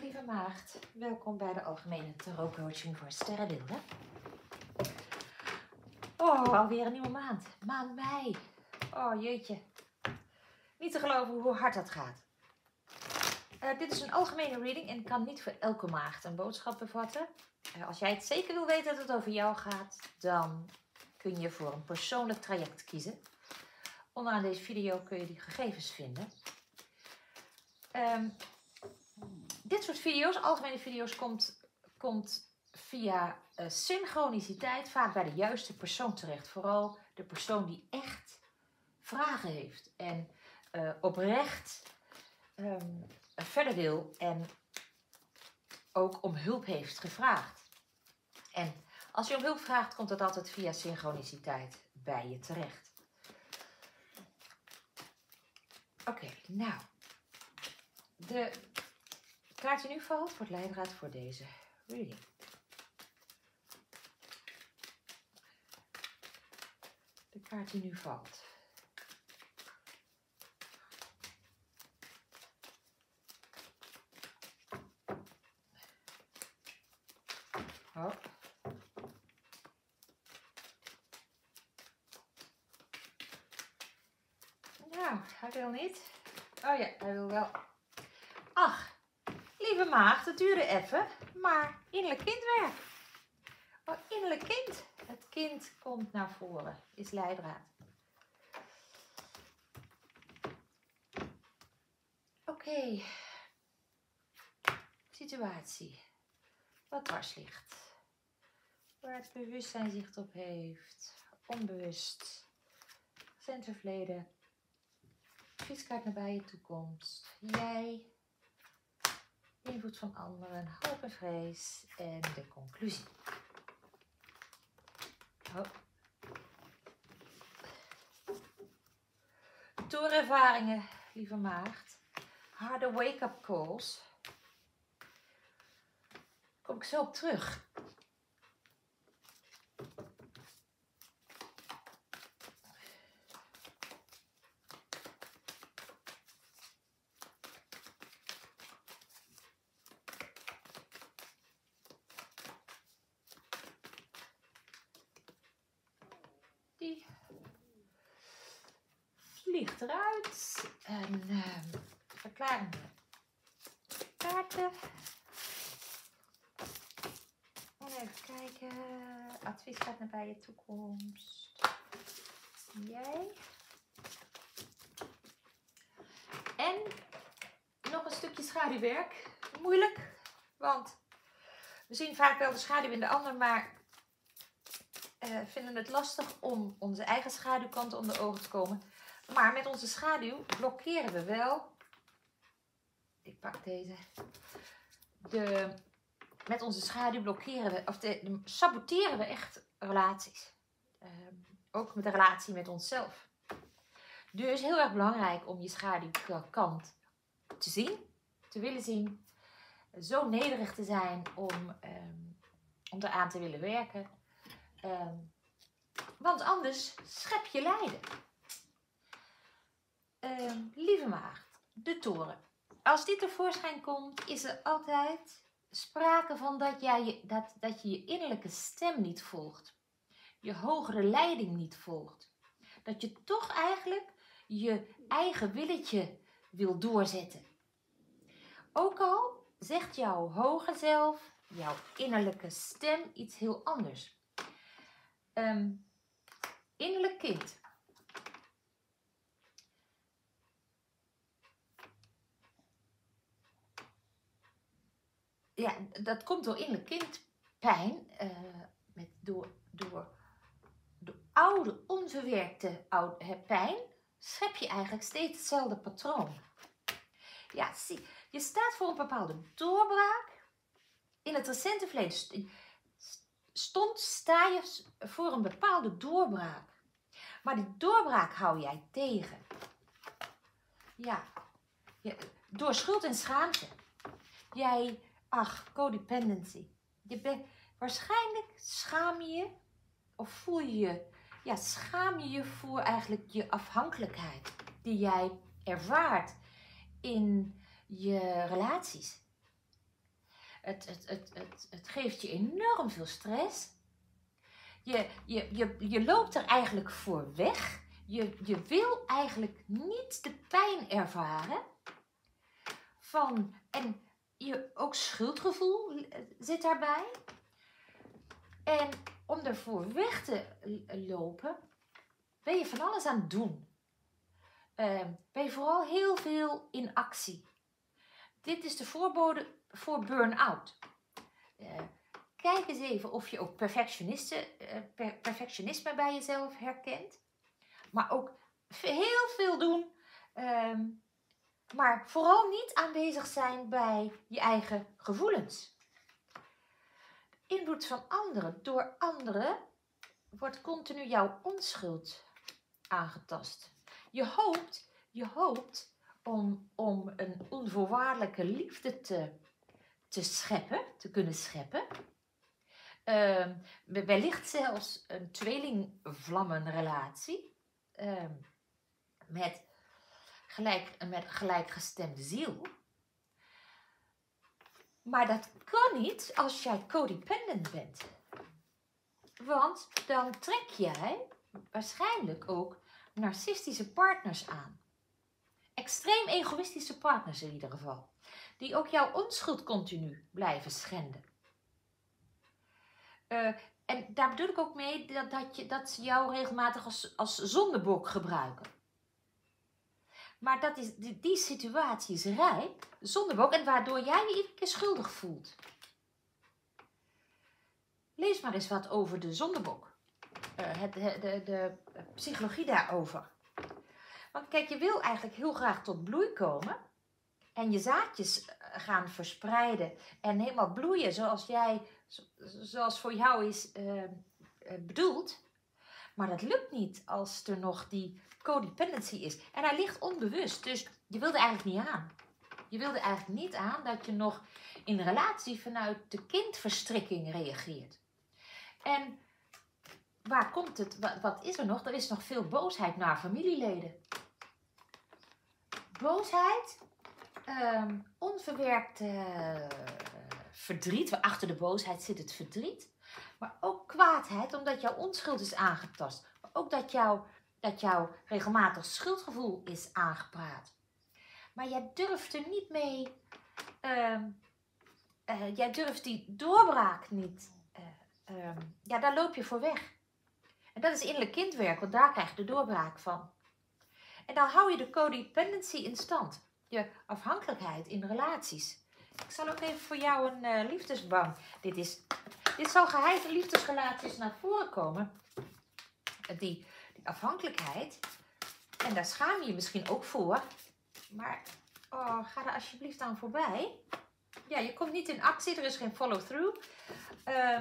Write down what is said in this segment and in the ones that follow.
lieve maagd. Welkom bij de Algemene Tarot Coaching voor Sterrenbeelden. Oh, alweer een nieuwe maand. Maand mei. Oh, jeetje. Niet te geloven hoe hard dat gaat. Eh, dit is een algemene reading en kan niet voor elke maagd een boodschap bevatten. Eh, als jij het zeker wil weten dat het over jou gaat, dan kun je voor een persoonlijk traject kiezen. Onderaan deze video kun je die gegevens vinden. Ehm, dit soort video's, algemene video's, komt, komt via uh, synchroniciteit vaak bij de juiste persoon terecht. Vooral de persoon die echt vragen heeft en uh, oprecht um, verder wil en ook om hulp heeft gevraagd. En als je om hulp vraagt, komt dat altijd via synchroniciteit bij je terecht. Oké, nou. De kaart die nu valt wordt leidraad voor deze reading. De kaart die nu valt. Oh. Nou, hij wil niet. Oh ja, hij wil wel. Maagd, het duurde even, maar innerlijk kindwerk. Oh, innerlijk kind. Het kind komt naar voren, is leidraad. Oké. Situatie. Wat dwars ligt. Waar het bewustzijn zicht op heeft. Onbewust. Recent verleden. Viskaart nabije je toekomst. Jij. Invloed van anderen. Hoop en vrees. En de conclusie. Oh. Toerervaringen, lieve maagd. Harde wake-up calls. Kom ik zo op terug. Vliegt eruit. En uh, verklarende kaarten. Even kijken. Advies gaat naar bij je toekomst. Jij. En nog een stukje schaduwwerk. Moeilijk, want we zien vaak wel de schaduw in de ander, maar uh, vinden het lastig om onze eigen schaduwkant onder de ogen te komen. Maar met onze schaduw blokkeren we wel. Ik pak deze. De met onze schaduw blokkeren we, of saboteren we echt relaties. Uh, ook met de relatie met onszelf. Dus heel erg belangrijk om je schaduwkant te zien, te willen zien. Zo nederig te zijn om, um, om eraan te willen werken. Um, want anders schep je lijden. Um, lieve maagd, de toren. Als die tevoorschijn komt, is er altijd sprake van dat, jij je, dat, dat je je innerlijke stem niet volgt. Je hogere leiding niet volgt. Dat je toch eigenlijk je eigen willetje wil doorzetten. Ook al zegt jouw hoge zelf, jouw innerlijke stem iets heel anders. Um, innerlijk kind. ja, dat komt door innerlijk kindpijn, uh, met, door, door, door oude, onverwerkte oude, pijn, schep je eigenlijk steeds hetzelfde patroon. Ja, zie, je staat voor een bepaalde doorbraak. In het recente verleden stond, sta je voor een bepaalde doorbraak. Maar die doorbraak hou jij tegen. Ja, je, door schuld en schaamte. Jij Ach, codependency. Je bent, waarschijnlijk schaam je of voel je je, ja, schaam je je voor eigenlijk je afhankelijkheid die jij ervaart in je relaties. Het, het, het, het, het geeft je enorm veel stress. Je, je, je, je loopt er eigenlijk voor weg. Je, je wil eigenlijk niet de pijn ervaren. Van, en je, ook schuldgevoel zit daarbij. En om ervoor weg te lopen, ben je van alles aan het doen. Uh, ben je vooral heel veel in actie. Dit is de voorbode voor burn-out. Uh, kijk eens even of je ook uh, perfectionisme bij jezelf herkent. Maar ook heel veel doen. Ehm, maar vooral niet aanwezig zijn bij je eigen gevoelens. De invloed van anderen door anderen wordt continu jouw onschuld aangetast. Je hoopt, je hoopt om, om een onvoorwaardelijke liefde te, te scheppen, te kunnen scheppen. Uh, wellicht zelfs een tweelingvlammenrelatie uh, met, gelijk, met gelijkgestemde ziel. Maar dat kan niet als jij codependent bent. Want dan trek jij waarschijnlijk ook narcistische partners aan. Extreem egoïstische partners in ieder geval. Die ook jouw onschuld continu blijven schenden. Uh, en daar bedoel ik ook mee dat, dat, je, dat ze jou regelmatig als, als zondebok gebruiken. Maar dat is, die, die situatie is rijp, zondebok, en waardoor jij je iedere keer schuldig voelt. Lees maar eens wat over de zondebok. Uh, het, de, de psychologie daarover. Want kijk, je wil eigenlijk heel graag tot bloei komen. En je zaadjes eh, gaan verspreiden en helemaal bloeien zoals jij, zoals voor jou is uh, bedoeld. Maar dat lukt niet als er nog die codependency is. En hij ligt onbewust, dus je wilde eigenlijk niet aan. Je wilde eigenlijk niet aan dat je nog in relatie vanuit de kindverstrikking reageert. En waar komt het? Wat, is er nog? Er is nog veel boosheid naar familieleden. Boosheid, um, onverwerkt uh, verdriet. Achter de boosheid zit het verdriet. Maar ook kwaadheid, omdat jouw onschuld is aangetast. Maar ook dat, jou, dat jouw regelmatig schuldgevoel is aangepraat. Maar jij durft er niet mee. Uh, uh, jij durft die doorbraak niet. Uh, ja, daar loop je voor weg. En dat is innerlijk kindwerk, want daar krijg je de doorbraak van. En dan hou je de codependency in stand. Je afhankelijkheid in relaties. Ik zal ook even voor jou een uh. Dit, is, dit zal geheime liefdesrelaties naar voren komen. Die, die afhankelijkheid. En daar schaam je je misschien ook voor. Maar oh, ga er alsjeblieft aan voorbij. Ja, je komt niet in actie. Er is geen follow-through. Uh,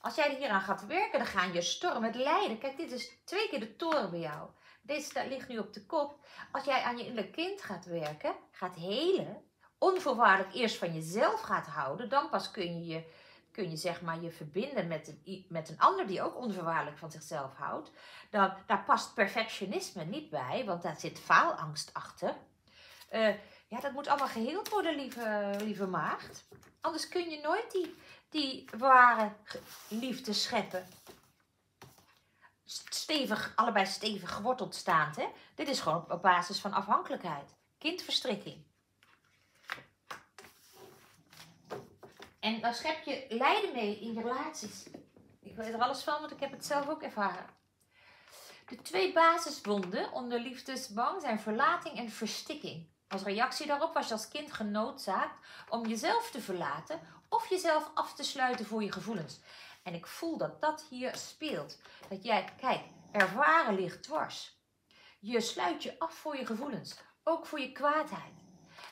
als jij er hier aan gaat werken, dan gaan je stormen, het lijden. Kijk, dit is twee keer de toren bij jou. Deze ligt nu op de kop. Als jij aan je innerlijk kind gaat werken, gaat helen, onvoorwaardelijk eerst van jezelf gaat houden, dan pas kun je je, kun je, zeg maar, je verbinden met een, met een ander die ook onvoorwaardelijk van zichzelf houdt. Dan, daar past perfectionisme niet bij, want daar zit faalangst achter. Uh, ja, dat moet allemaal geheeld worden, lieve, lieve maagd. Anders kun je nooit die, die ware liefde scheppen. Stevig, allebei stevig geworteld staand. Hè? Dit is gewoon op basis van afhankelijkheid. Kindverstrikking. En dan schep je lijden mee in je relaties. Ik weet er alles van, want ik heb het zelf ook ervaren. De twee basiswonden onder liefdesbang zijn verlating en verstikking. Als reactie daarop was je als kind genoodzaakt om jezelf te verlaten of jezelf af te sluiten voor je gevoelens. En ik voel dat dat hier speelt. Dat jij, kijk, ervaren ligt dwars. Je sluit je af voor je gevoelens, ook voor je kwaadheid.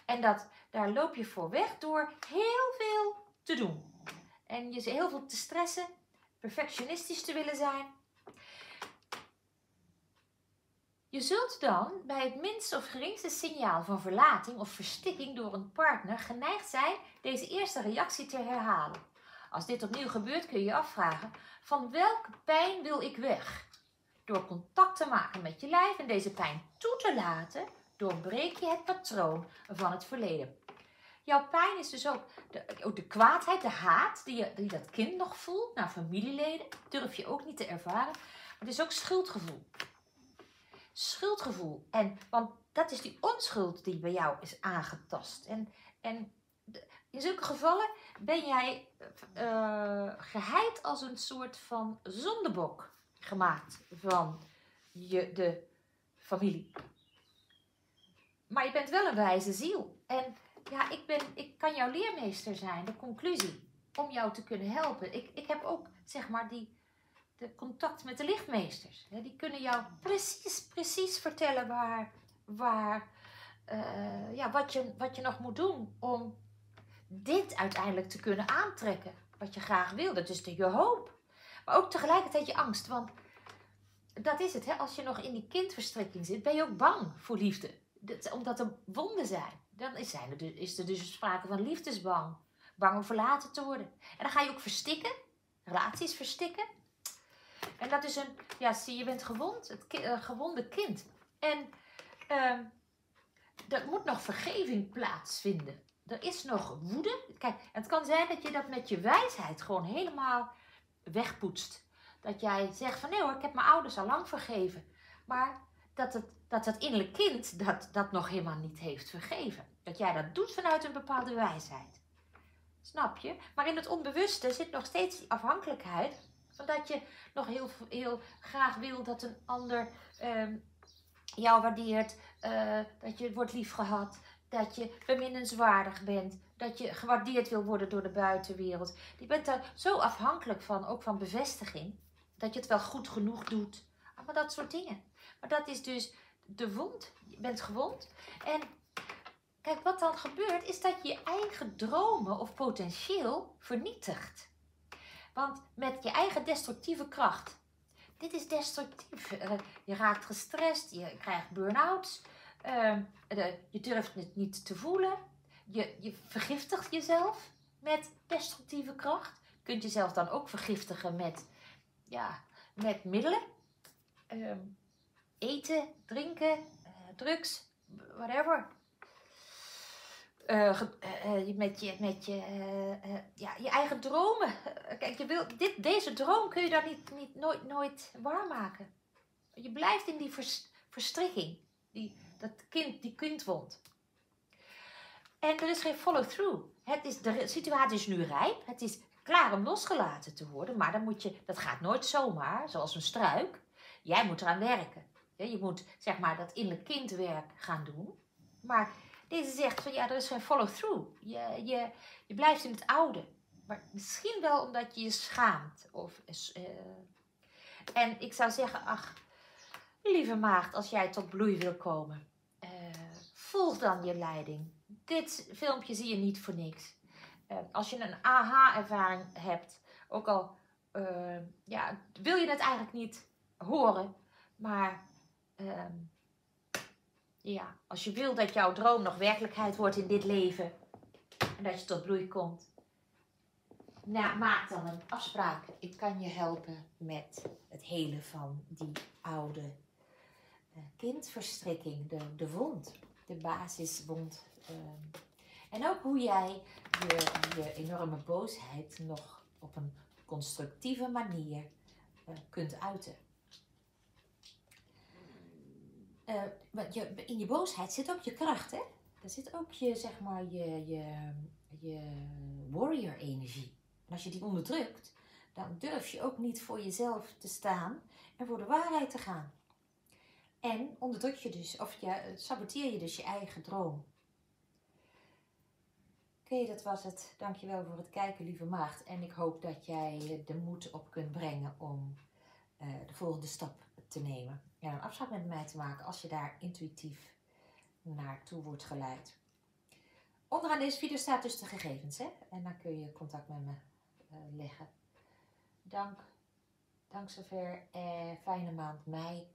En dat, daar loop je voor weg door heel veel te doen. En je heel veel te stressen, perfectionistisch te willen zijn. Je zult dan bij het minste of geringste signaal van verlating of verstikking door een partner geneigd zijn deze eerste reactie te herhalen. Als dit opnieuw gebeurt kun je je afvragen: van welke pijn wil ik weg? Door contact te maken met je lijf en deze pijn toe te laten, doorbreek je het patroon van het verleden. jouw pijn is dus ook de, de kwaadheid, de haat die, je, die dat kind nog voelt naar familieleden. Durf je ook niet te ervaren. Maar het is ook schuldgevoel. Schuldgevoel. En, want dat is die onschuld die bij jou is aangetast. En, en in zulke gevallen ben jij uh, geheid als een soort van zondebok gemaakt van je, de familie. Maar je bent wel een wijze ziel. En ja, ik, ben, ik kan jouw leermeester zijn, de conclusie, om jou te kunnen helpen. Ik, ik heb ook, zeg maar, die, de contact met de lichtmeesters. Die kunnen jou precies, precies vertellen waar, waar, uh, ja, wat, je, wat je nog moet doen om dit uiteindelijk te kunnen aantrekken. Wat je graag wil. Dat is de, je hoop. Maar ook tegelijkertijd je angst. Want dat is het. Hè? Als je nog in die kindverstrikking zit, ben je ook bang voor liefde. Dat, omdat er wonden zijn. Dan is, zijn er, dus, is er dus sprake van liefdesbang. Bang om verlaten te worden. En dan ga je ook verstikken. Relaties verstikken. En dat is een, ja, zie je bent gewond. Het uh, gewonde kind. En uh, er moet nog vergeving plaatsvinden. Er is nog woede. Kijk, het kan zijn dat je dat met je wijsheid gewoon helemaal wegpoetst. Dat jij zegt van nee hoor, ik heb mijn ouders al lang vergeven. Maar dat het, dat het innerlijk kind dat, dat nog helemaal niet heeft vergeven. Dat jij dat doet vanuit een bepaalde wijsheid. Snap je? Maar in het onbewuste zit nog steeds die afhankelijkheid. Van dat je nog heel, heel graag wil dat een ander ehm, jou waardeert. Uh, dat je wordt liefgehad. Dat je beminnenswaardig bent. Dat je gewaardeerd wil worden door de buitenwereld. Je bent daar zo afhankelijk van, ook van bevestiging. Dat je het wel goed genoeg doet. Maar dat soort dingen. Maar dat is dus de wond. Je bent gewond. En kijk, wat dan gebeurt, is dat je je eigen dromen of potentieel vernietigt. Want met je eigen destructieve kracht. Dit is destructief. Eh, je raakt gestrest, je krijgt burn-outs. Ehm, je durft het niet te voelen. Je, je vergiftigt jezelf met destructieve kracht. Je kunt jezelf dan ook vergiftigen met, ja, met middelen. Ehm, eten, drinken, uh, drugs, whatever. Uh, uh, met je, met je, ja, je eigen dromen. kijk, je wil, dit, deze droom kun je dan niet, niet, nooit, nooit waarmaken. Je blijft in die verstrikking. Die, dat kind, die kindwond. En er is geen follow-through. Het is, de situatie is nu rijp. Het is klaar om losgelaten te worden. Maar dan moet je, dat gaat nooit zomaar, zoals een struik. Jij moet eraan werken. Je moet zeg maar dat innerlijk kindwerk gaan doen. Maar deze zegt van ja, er is geen follow-through. Je, je, je blijft in het oude. Maar misschien wel omdat je je schaamt. Of, uh, en ik zou zeggen, ach, lieve maagd, als jij tot bloei wil komen, uh, volg dan je leiding. Dit filmpje zie je niet voor niks. Uh, als je een aha-ervaring hebt, ook al ja, wil je het eigenlijk niet horen, maar Ehm, ja, als je wil dat jouw droom nog werkelijkheid wordt in dit leven en dat je tot bloei komt, nou, maak dan een afspraak. Ik kan je helpen met het helen van die oude uh, kindverstrikking, de, de wond, de basiswond. Uh, en ook hoe jij je, je enorme boosheid nog op een constructieve manier uh, kunt uiten. Uh, je, in je boosheid zit ook je kracht, hè? Daar zit ook je, zeg maar, je, je, je warrior energie. En als je die onderdrukt, dan durf je ook niet voor jezelf te staan en voor de waarheid te gaan. En onderdruk je dus, of je, saboteer je dus je eigen droom. Oké, dat was het. Dankjewel voor het kijken, lieve maagd. En ik hoop dat jij de moed op kunt brengen om de volgende stap te nemen. Ja, een afspraak met mij te maken als je daar intuïtief naartoe wordt geleid. Onderaan deze video staat dus de gegevens. Hè? En dan kun je contact met me uh, leggen. Dank. Dank zover. Eh, fijne maand mei.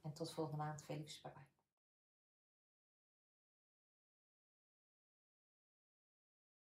En tot volgende maand. Felix. Bye bye.